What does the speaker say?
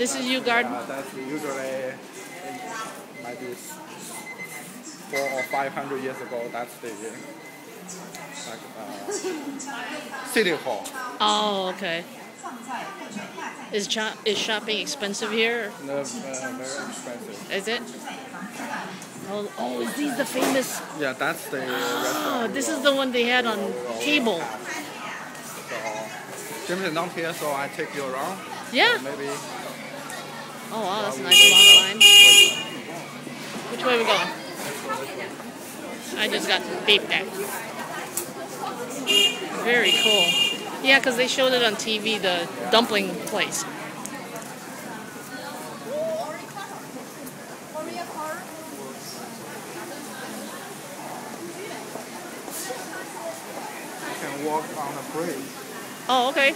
This is Yu Garden. Uh, that's usually maybe four or five hundred years ago. That's the like uh, city hall. Oh, okay. Is cho- is shopping expensive here? No, uh, very expensive. Is it? Oh, oh, is these the famous? Yeah, that's the Oh, this is the one they had on cable. So James is not here, so I take you around. Yeah. Maybe Oh wow, that's a nice long line. Which way are we going? I just got beeped at. Very cool. Yeah, because they showed it on TV, the dumpling place. you can walk on the bridge. Oh, okay.